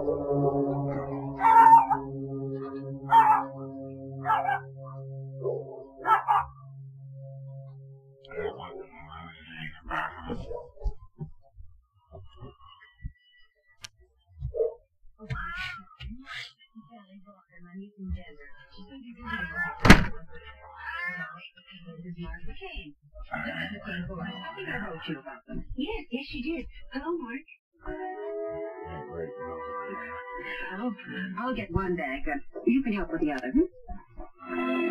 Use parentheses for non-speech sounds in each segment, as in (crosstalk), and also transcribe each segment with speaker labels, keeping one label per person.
Speaker 1: Thank you. Oh, I'll get one bag. Uh, you can help with the other. Hmm?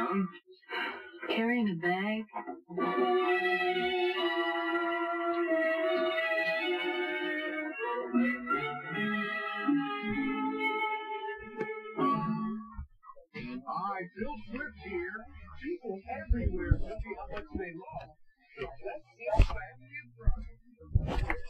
Speaker 2: Tom?
Speaker 1: Carrying a bag.
Speaker 2: Hi, Bill Swift here. People everywhere how much they love. So let's see how fast you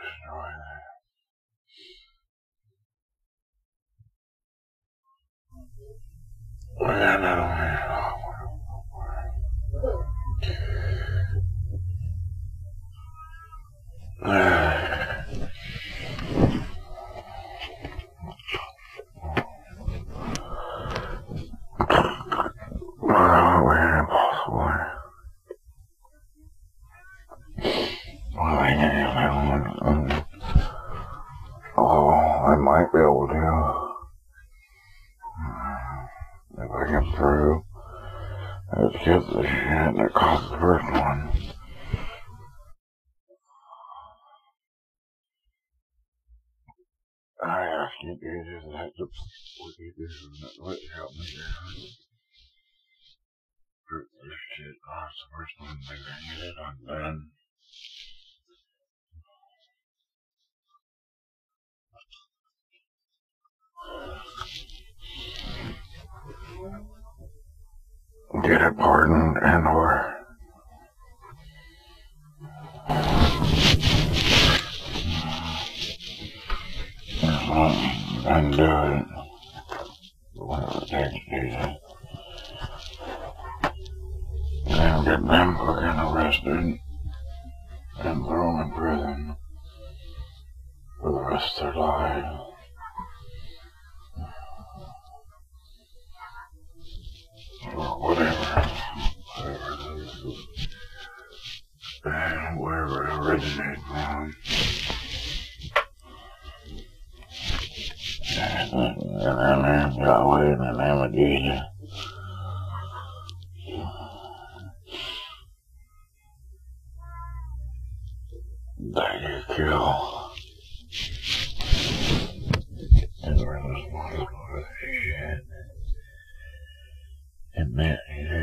Speaker 3: destroy that. I will destroy that. I got that on me. Oh, we're impossible. Well, I can't um, Oh, I might be able to. Uh, if I get through. Let's get the shit that caused the first one. I ask you guys that to what you do and what help me do. Fruit this shit off the first one, I can get it undone. get a pardon and or and uh it. Whatever Then get them fucking arrested and thrown in prison for the rest of their lives. That kill. And we're responsible for this shit. Admit you did.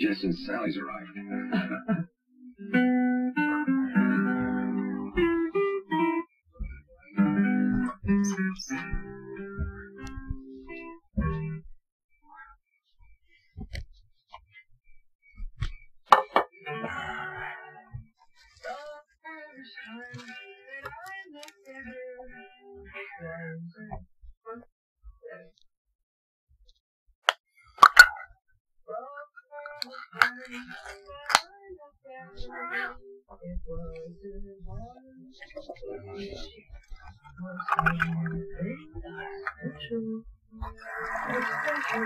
Speaker 4: Just since Sally's arrived.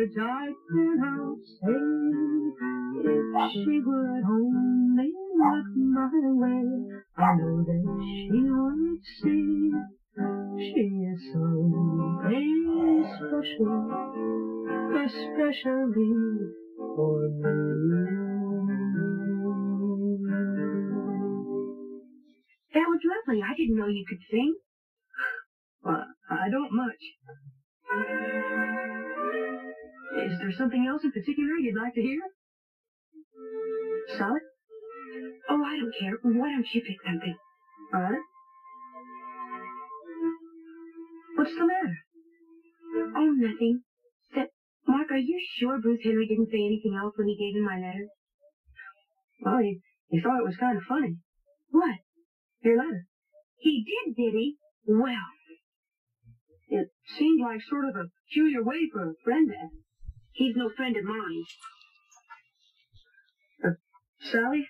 Speaker 5: words I cannot say. If she would only look my way, I know that she would see. She is so very special, especially for me.
Speaker 1: That was lovely. I didn't know you could sing.
Speaker 5: Well, I don't much. Is there something else in particular you'd like to hear? Solid?
Speaker 1: Oh, I don't care. Why don't you pick something?
Speaker 5: All right. What's the matter?
Speaker 1: Oh, nothing. Except, Mark, are you sure Bruce Henry didn't say anything else when he gave him my letter?
Speaker 5: Well, he, he thought it was kind of funny.
Speaker 1: What?
Speaker 5: Your letter.
Speaker 1: He did, did he? Well,
Speaker 5: It seemed like sort of a peculiar way for a friend to act.
Speaker 1: He's no friend of mine.
Speaker 5: Uh, Sally?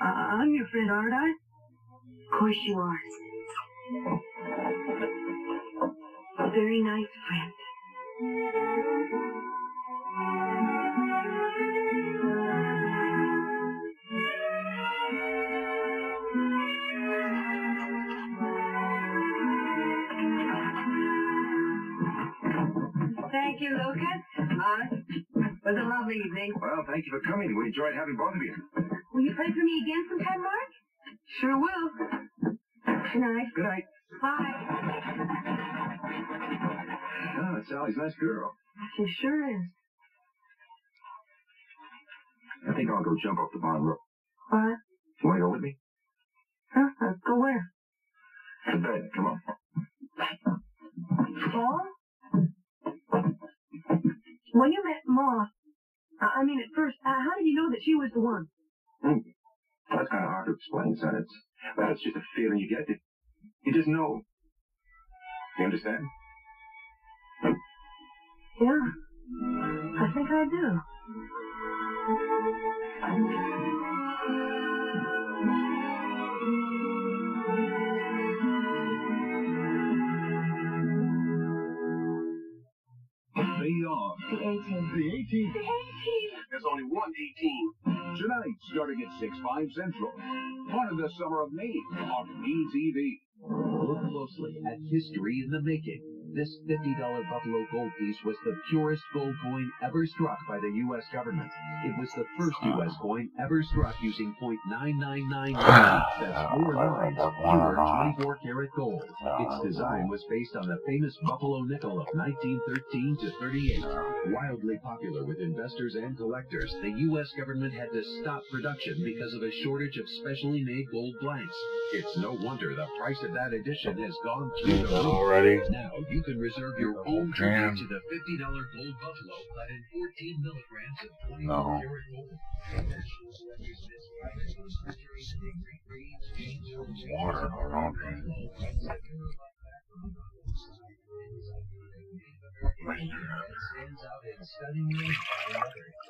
Speaker 5: I, I'm your friend, aren't I?
Speaker 1: Of course you are. A very nice friend. Thank you, Lucas.
Speaker 5: Hi. It was a lovely evening.
Speaker 4: Well, thank you for coming. We enjoyed having both of you.
Speaker 1: Will you play for me again sometime, Mark?
Speaker 5: Sure will.
Speaker 1: Good night.
Speaker 4: Good night.
Speaker 1: Bye.
Speaker 4: Oh, Sally's a nice girl.
Speaker 5: She sure is.
Speaker 4: I think I'll go jump off the barn roof.
Speaker 5: What?
Speaker 4: You want to go with me?
Speaker 5: Huh? Go where?
Speaker 4: To bed, come on.
Speaker 5: Paul? When you met Ma, I mean at first, uh, how did you know that she was the one?
Speaker 4: That's kind of hard to explain, son. It's, well, it's just a feeling you get. It, you just know. You understand?
Speaker 5: Yeah, I think I do.
Speaker 2: They are
Speaker 1: The 18th.
Speaker 2: the 18th.
Speaker 4: There's only one 18.
Speaker 2: Tonight, starting at 6, 5 Central. Part of the Summer of Maine on MeTV.
Speaker 6: Look closely at history in the making. This $50 Buffalo gold piece was the purest gold coin ever struck by the U.S. government. It was the first U.S. coin ever struck using .9999. (sighs) That's four nines, pure 24 karat gold. Its design was based on the famous Buffalo nickel of 1913 to 38. Wildly popular with investors and collectors, the U.S. government had to stop production because of a shortage of specially made gold blanks. It's no wonder the price of that edition has gone through the roof.
Speaker 3: Already?
Speaker 6: Now you can reserve your own tribute to the $50 gold buffalo cut in 14 milligrams of 24 karat gold. National Collectors Miss Private Manufacturing and Great Breeds, James Earl Chase,
Speaker 3: Water, I don't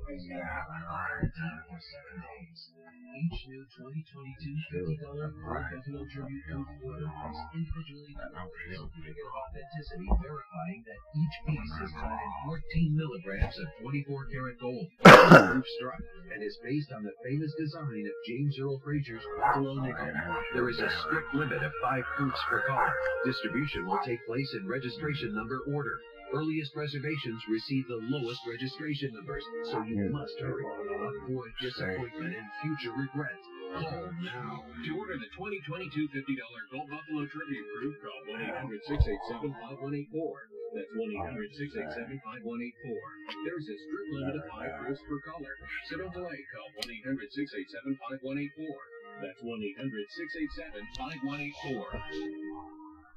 Speaker 6: out in stunning ways by another. The following certificate can be sent at $50 per piece. At your most special edition, this 24 karat gold bronze masterpiece will be yours for only $9.95. Each new 2022 $50 Gold Buffalo Tribute Gold order is individually certificate of authenticity verifying that each piece is in 14 milligrams of 24 karat gold. Proof struck and is based on the famous design of James Earle Fraser's Buffalo nickel. There is a strict limit of five proofs per color. Distribution will take place in registration number order. Earliest reservations receive the lowest registration numbers, so you must hurry. Avoid disappointment and future regret. Call now.
Speaker 7: To order the 2022 $50 Gold Buffalo Tribute Group, call 1-800-687-5184. That's 1-800-687-5184. There's a strict limit of five proofs per caller. So don't delay. Call 1-800-687-5184. That's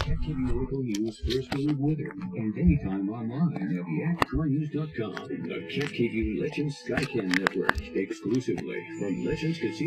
Speaker 8: Skykin local news first weather and anytime online at. The Cat TV Legend Skykin Network exclusively from Legends Casino.